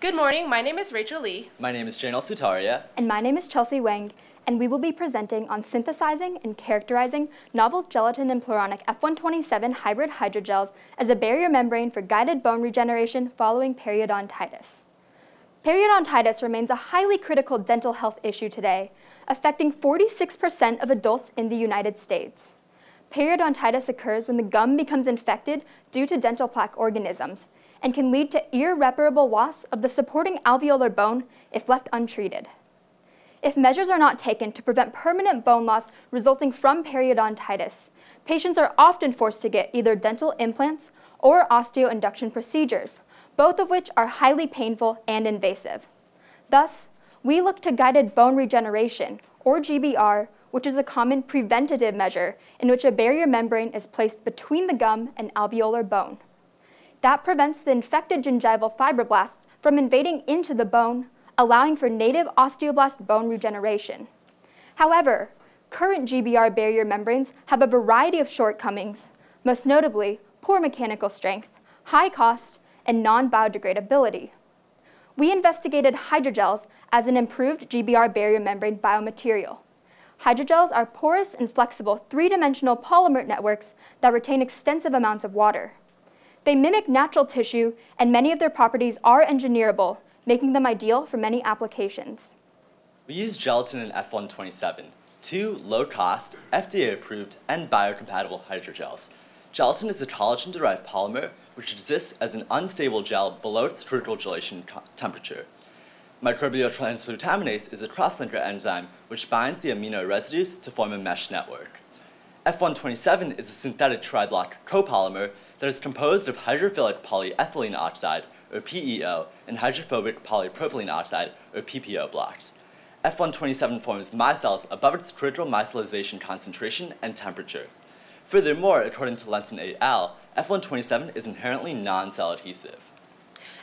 Good morning, my name is Rachel Li. My name is Jainil Sutaria. And my name is Chelsea Wang, and we will be presenting on synthesizing and characterizing novel gelatin and pluronic F127 hybrid hydrogels as a barrier membrane for guided bone regeneration following periodontitis. Periodontitis remains a highly critical dental health issue today, affecting 46% of adults in the United States. Periodontitis occurs when the gum becomes infected due to dental plaque organisms and can lead to irreparable loss of the supporting alveolar bone if left untreated. If measures are not taken to prevent permanent bone loss resulting from periodontitis, patients are often forced to get either dental implants or osteoinduction procedures, both of which are highly painful and invasive. Thus, we look to guided bone regeneration, or GBR, which is a common preventative measure in which a barrier membrane is placed between the gum and alveolar bone. That prevents the infected gingival fibroblasts from invading into the bone, allowing for native osteoblast bone regeneration. However, current GBR barrier membranes have a variety of shortcomings, most notably poor mechanical strength, high cost, and non-biodegradability. We investigated hydrogels as an improved GBR barrier membrane biomaterial. Hydrogels are porous and flexible three-dimensional polymer networks that retain extensive amounts of water. They mimic natural tissue, and many of their properties are engineerable, making them ideal for many applications. We use gelatin and F127, two low-cost, FDA-approved, and biocompatible hydrogels. Gelatin is a collagen-derived polymer which exists as an unstable gel below its critical gelation temperature. Microbial transglutaminase is a crosslinker enzyme which binds the amino residues to form a mesh network. F127 is a synthetic triblock copolymer that is composed of hydrophilic polyethylene oxide, or PEO, and hydrophobic polypropylene oxide, or PPO blocks. F127 forms micelles above its critical micellization concentration and temperature. Furthermore, according to Lenson et al., F127 is inherently non-cell adhesive.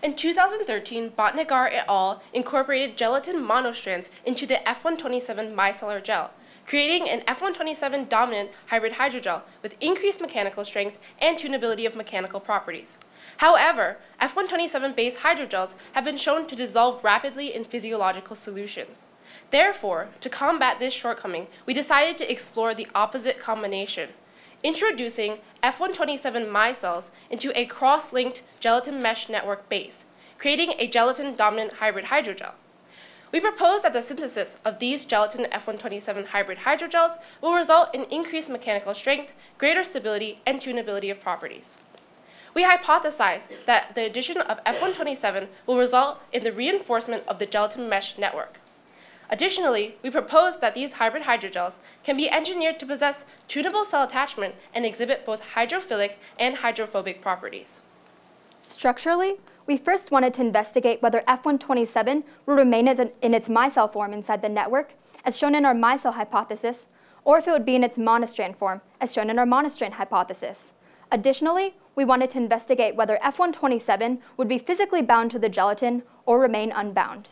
In 2013, Bhatnagar et al. incorporated gelatin monostrands into the F127 micellar gel, creating an F127 dominant hybrid hydrogel with increased mechanical strength and tunability of mechanical properties. However, F127-based hydrogels have been shown to dissolve rapidly in physiological solutions. Therefore, to combat this shortcoming, we decided to explore the opposite combination, introducing F127 micelles into a cross-linked gelatin mesh network base, creating a gelatin-dominant hybrid hydrogel. We propose that the synthesis of these gelatin F127 hybrid hydrogels will result in increased mechanical strength, greater stability, and tunability of properties. We hypothesize that the addition of F127 will result in the reinforcement of the gelatin mesh network. Additionally, we propose that these hybrid hydrogels can be engineered to possess tunable cell attachment and exhibit both hydrophilic and hydrophobic properties. Structurally, we first wanted to investigate whether F127 will remain in its micelle form inside the network, as shown in our micelle hypothesis, or if it would be in its monostrand form, as shown in our monostrand hypothesis. Additionally, we wanted to investigate whether F127 would be physically bound to the gelatin or remain unbound.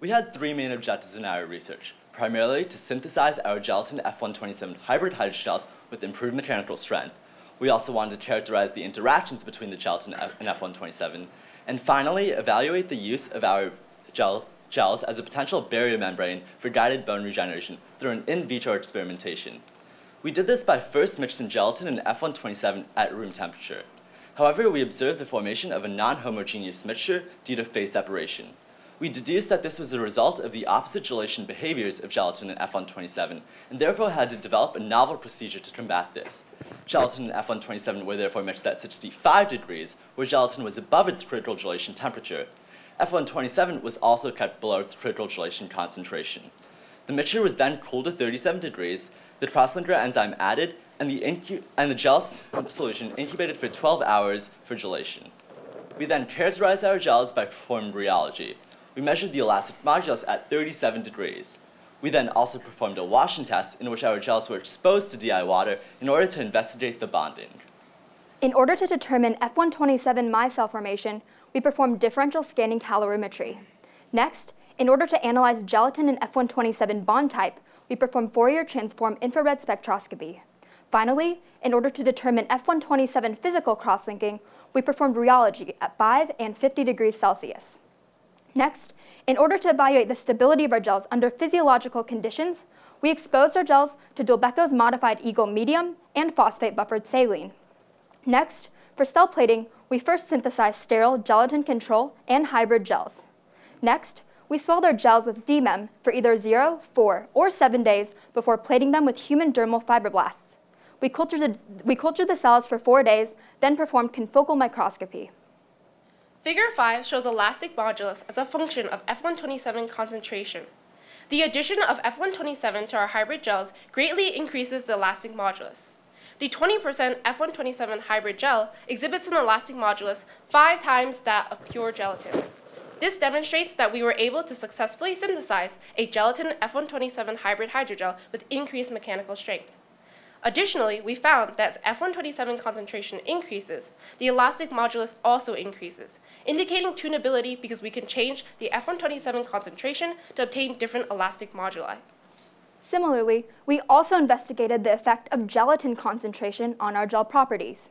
We had three main objectives in our research, primarily to synthesize our gelatin F127 hybrid hydrogels with improved mechanical strength. We also wanted to characterize the interactions between the gelatin and F127, and finally, evaluate the use of our gel, gels as a potential barrier membrane for guided bone regeneration through an in vitro experimentation. We did this by first mixing gelatin and F127 at room temperature. However, we observed the formation of a non-homogeneous mixture due to phase separation. We deduced that this was a result of the opposite gelation behaviors of gelatin and F127, and therefore had to develop a novel procedure to combat this. Gelatin and F127 were therefore mixed at 65 degrees, where gelatin was above its critical gelation temperature. F127 was also kept below its critical gelation concentration. The mixture was then cooled to 37 degrees, the crosslinker enzyme added, and the, and the gel solution incubated for 12 hours for gelation. We then characterized our gels by performing rheology. We measured the elastic modulus at 37 degrees. We then also performed a washing test in which our gels were exposed to DI water in order to investigate the bonding. In order to determine F127 micelle formation, we performed differential scanning calorimetry. Next, in order to analyze gelatin and F127 bond type, we performed Fourier transform infrared spectroscopy. Finally, in order to determine F127 physical cross-linking, we performed rheology at 5 and 50 degrees Celsius. Next, in order to evaluate the stability of our gels under physiological conditions, we exposed our gels to Dulbecco's modified Eagle medium and phosphate buffered saline. Next, for cell plating, we first synthesized sterile gelatin control and hybrid gels. Next, we swelled our gels with DMEM for either 0, 4, or 7 days before plating them with human dermal fibroblasts. We cultured, the, we cultured the cells for 4 days, then performed confocal microscopy. Figure 5 shows elastic modulus as a function of F127 concentration. The addition of F127 to our hybrid gels greatly increases the elastic modulus. The 20% F127 hybrid gel exhibits an elastic modulus five times that of pure gelatin. This demonstrates that we were able to successfully synthesize a gelatin F127 hybrid hydrogel with increased mechanical strength. Additionally, we found that as F127 concentration increases, the elastic modulus also increases, indicating tunability because we can change the F127 concentration to obtain different elastic moduli. Similarly, we also investigated the effect of gelatin concentration on our gel properties.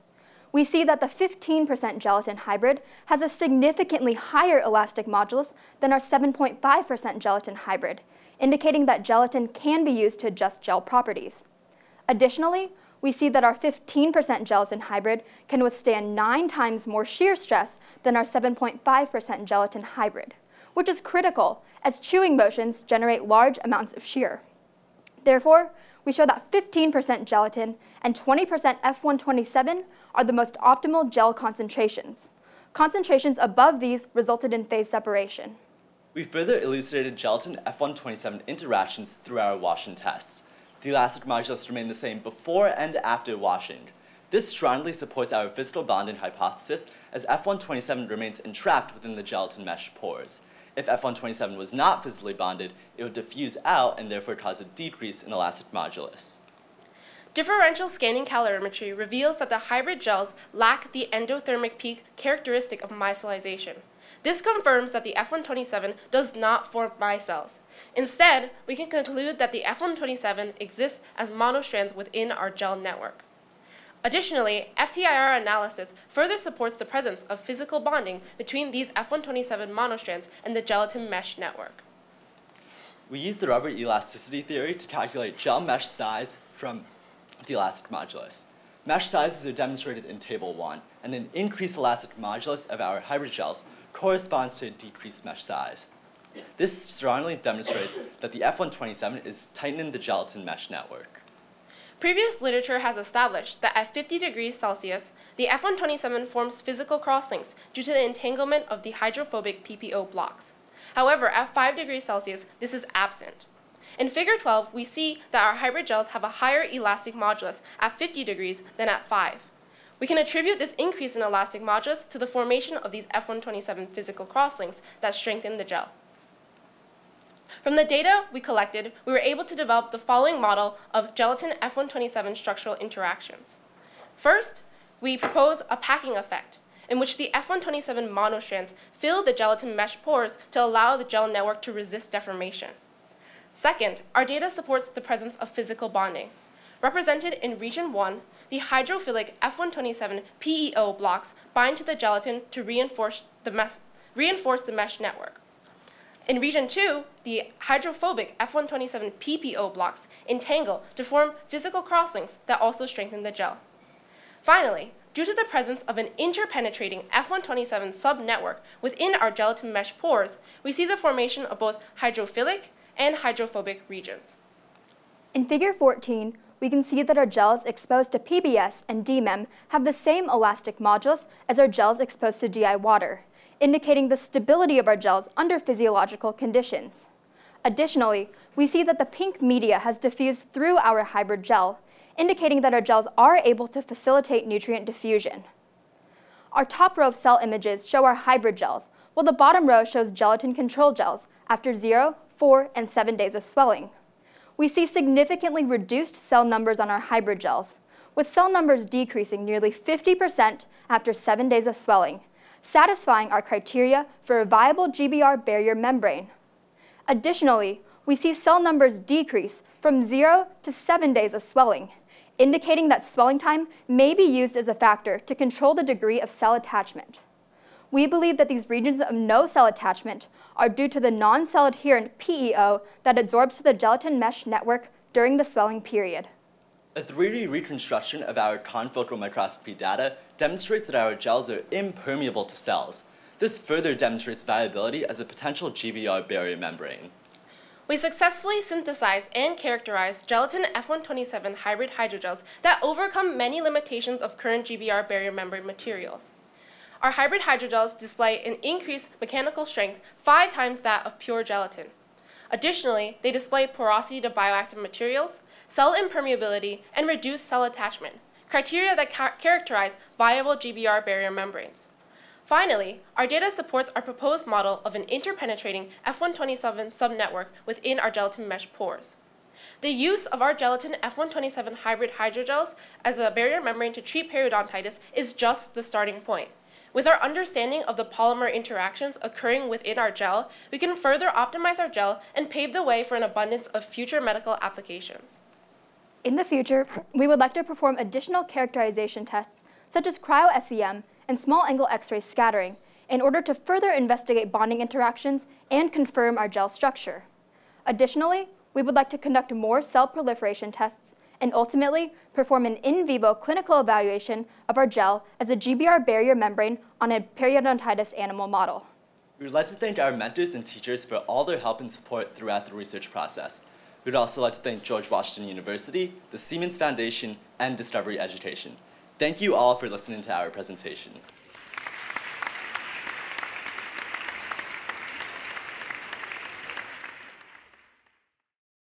We see that the 15% gelatin hybrid has a significantly higher elastic modulus than our 7.5% gelatin hybrid, indicating that gelatin can be used to adjust gel properties. Additionally, we see that our 15% gelatin hybrid can withstand nine times more shear stress than our 7.5% gelatin hybrid, which is critical as chewing motions generate large amounts of shear. Therefore, we show that 15% gelatin and 20% F127 are the most optimal gel concentrations. Concentrations above these resulted in phase separation. We further elucidated gelatin F127 interactions through our washing tests. The elastic modulus remained the same before and after washing. This strongly supports our physical bonding hypothesis as F127 remains entrapped within the gelatin mesh pores. If F127 was not physically bonded, it would diffuse out and therefore cause a decrease in elastic modulus. Differential scanning calorimetry reveals that the hybrid gels lack the endothermic peak characteristic of micellization. This confirms that the F127 does not form micelles. Instead, we can conclude that the F127 exists as monostrands within our gel network. Additionally, FTIR analysis further supports the presence of physical bonding between these F127 monostrands and the gelatin mesh network. We used the rubber elasticity theory to calculate gel mesh size from the elastic modulus. Mesh sizes are demonstrated in Table 1, and an increased elastic modulus of our hybrid gels corresponds to a decreased mesh size. This strongly demonstrates that the F127 is tightening the gelatin mesh network. Previous literature has established that at 50 degrees Celsius, the F127 forms physical crosslinks due to the entanglement of the hydrophobic PPO blocks. However, at 5 degrees Celsius, this is absent. In figure 12, we see that our hybrid gels have a higher elastic modulus at 50 degrees than at 5. We can attribute this increase in elastic modulus to the formation of these F127 physical crosslinks that strengthen the gel. From the data we collected, we were able to develop the following model of gelatin F127 structural interactions. First, we propose a packing effect, in which the F127 monostrands fill the gelatin mesh pores to allow the gel network to resist deformation. Second, our data supports the presence of physical bonding. Represented in region 1, the hydrophilic F127 PEO blocks bind to the gelatin to reinforce the, reinforce the mesh network. In region 2, the hydrophobic F127 PPO blocks entangle to form physical crosslinks that also strengthen the gel. Finally, due to the presence of an interpenetrating F127 subnetwork within our gelatin mesh pores, we see the formation of both hydrophilic and hydrophobic regions. In figure 14, we can see that our gels exposed to PBS and DMEM have the same elastic modulus as our gels exposed to DI water indicating the stability of our gels under physiological conditions. Additionally, we see that the pink media has diffused through our hybrid gel, indicating that our gels are able to facilitate nutrient diffusion. Our top row of cell images show our hybrid gels, while the bottom row shows gelatin control gels after 0, 4, and 7 days of swelling. We see significantly reduced cell numbers on our hybrid gels, with cell numbers decreasing nearly 50% after 7 days of swelling, satisfying our criteria for a viable GBR barrier membrane. Additionally, we see cell numbers decrease from 0 to 7 days of swelling, indicating that swelling time may be used as a factor to control the degree of cell attachment. We believe that these regions of no cell attachment are due to the non-cell adherent PEO that adsorbs to the gelatin mesh network during the swelling period. A 3D reconstruction of our confocal microscopy data demonstrates that our gels are impermeable to cells. This further demonstrates viability as a potential GBR barrier membrane. We successfully synthesized and characterized gelatin F127 hybrid hydrogels that overcome many limitations of current GBR barrier membrane materials. Our hybrid hydrogels display an increased mechanical strength five times that of pure gelatin. Additionally, they display porosity to bioactive materials, cell impermeability, and reduced cell attachment, criteria that ca characterize viable GBR barrier membranes. Finally, our data supports our proposed model of an interpenetrating F127 subnetwork within our gelatin mesh pores. The use of our gelatin F127 hybrid hydrogels as a barrier membrane to treat periodontitis is just the starting point. With our understanding of the polymer interactions occurring within our gel, we can further optimize our gel and pave the way for an abundance of future medical applications. In the future, we would like to perform additional characterization tests, such as cryo-SEM and small angle X-ray scattering, in order to further investigate bonding interactions and confirm our gel structure. Additionally, we would like to conduct more cell proliferation tests and ultimately perform an in vivo clinical evaluation of our gel as a GBR barrier membrane on a periodontitis animal model. We would like to thank our mentors and teachers for all their help and support throughout the research process. We would also like to thank George Washington University, the Siemens Foundation, and Discovery Education. Thank you all for listening to our presentation.